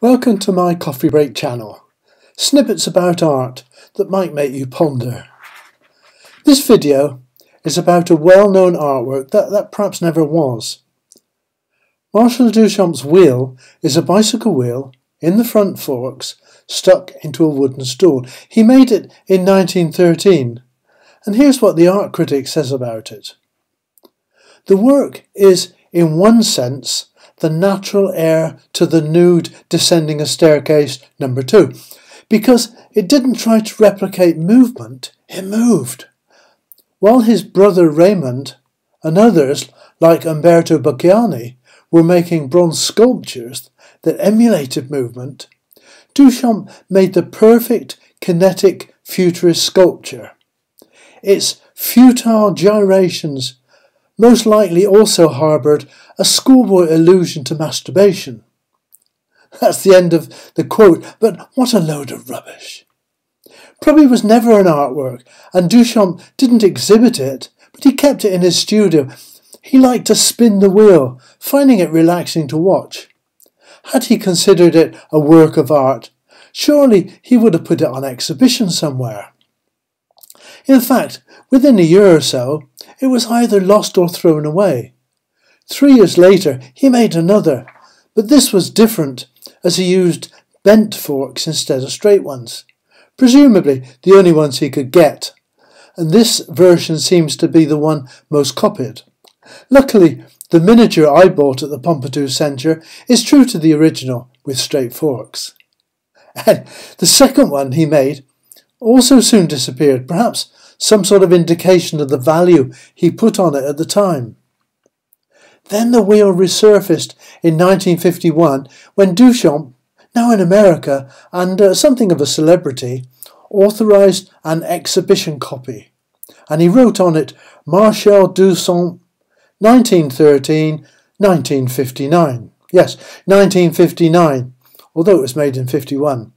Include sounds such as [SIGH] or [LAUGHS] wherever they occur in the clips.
Welcome to my Coffee Break channel. Snippets about art that might make you ponder. This video is about a well-known artwork that, that perhaps never was. Marcel Duchamp's wheel is a bicycle wheel in the front forks stuck into a wooden stool. He made it in 1913 and here's what the art critic says about it. The work is, in one sense, the natural heir to the nude descending a staircase number two, because it didn't try to replicate movement, it moved. While his brother Raymond and others, like Umberto Boccioni, were making bronze sculptures that emulated movement, Duchamp made the perfect kinetic futurist sculpture. Its futile gyrations most likely also harboured a schoolboy allusion to masturbation. That's the end of the quote, but what a load of rubbish. Probably was never an artwork, and Duchamp didn't exhibit it, but he kept it in his studio. He liked to spin the wheel, finding it relaxing to watch. Had he considered it a work of art, surely he would have put it on exhibition somewhere. In fact, within a year or so, it was either lost or thrown away. Three years later, he made another, but this was different, as he used bent forks instead of straight ones, presumably the only ones he could get, and this version seems to be the one most copied. Luckily, the miniature I bought at the Pompidou Centre is true to the original with straight forks. [LAUGHS] And the second one he made also soon disappeared, perhaps some sort of indication of the value he put on it at the time. Then the wheel resurfaced in 1951 when Duchamp, now in America and uh, something of a celebrity, authorized an exhibition copy. And he wrote on it Marcel Duchamp, 1913 1959. Yes, 1959, although it was made in 51.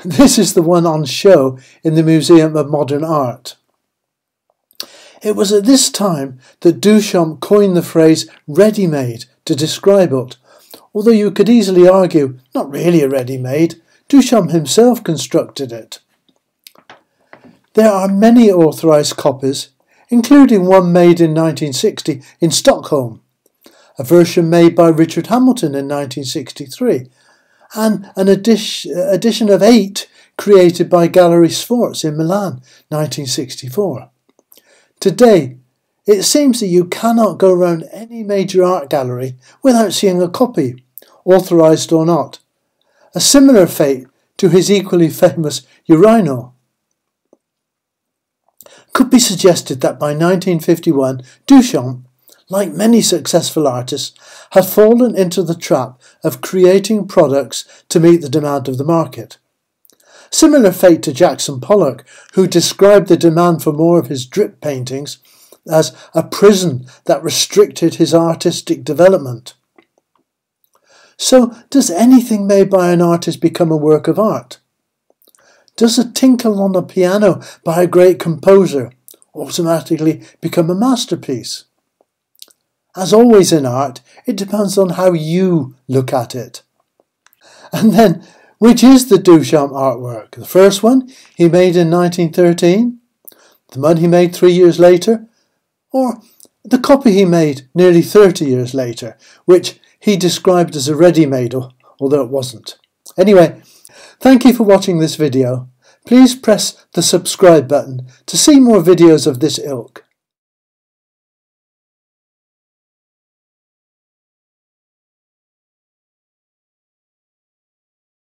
[LAUGHS] This is the one on show in the Museum of Modern Art. It was at this time that Duchamp coined the phrase ready made to describe it, although you could easily argue not really a ready made, Duchamp himself constructed it. There are many authorised copies, including one made in 1960 in Stockholm, a version made by Richard Hamilton in 1963, and an edition of eight created by Gallery Schwarz in Milan, 1964. Today, it seems that you cannot go around any major art gallery without seeing a copy, authorised or not. A similar fate to his equally famous Urinal. Could be suggested that by 1951, Duchamp like many successful artists, had fallen into the trap of creating products to meet the demand of the market. Similar fate to Jackson Pollock, who described the demand for more of his drip paintings as a prison that restricted his artistic development. So, does anything made by an artist become a work of art? Does a tinkle on a piano by a great composer automatically become a masterpiece? As always in art, it depends on how you look at it. And then, which is the Duchamp artwork? The first one he made in 1913? The one he made three years later? Or the copy he made nearly 30 years later, which he described as a ready-made, although it wasn't. Anyway, thank you for watching this video. Please press the subscribe button to see more videos of this ilk.